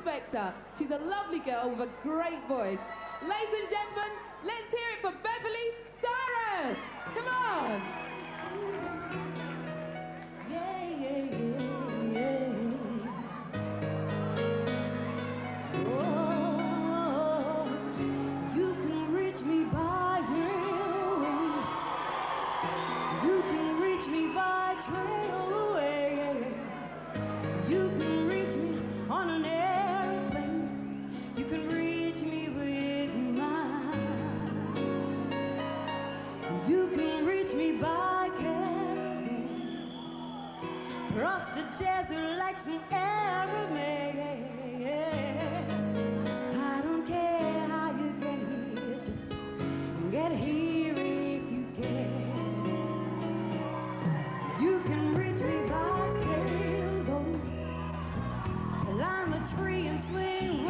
Spector. She's a lovely girl with a great voice. Ladies and gentlemen, let's hear it for Beverley reach me by caravan Cross the desert like some Arab I don't care how you get here Just get here if you can. You can reach me by sailboat. A tree and swing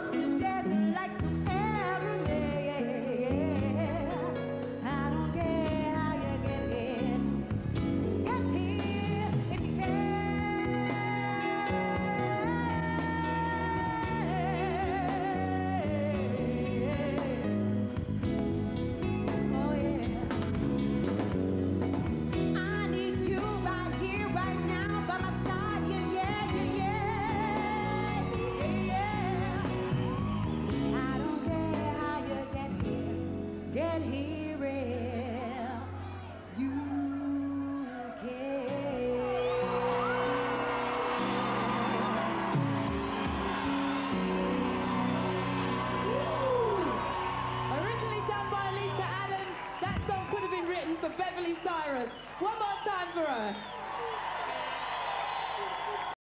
Gracias. get here you. Originally done by Adams, that song could have been written for Beverley Cyrus. One more time for her.